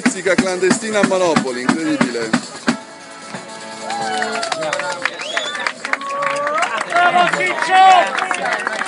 pizzica clandestina a Monopoli, incredibile. Bravo Ciccio!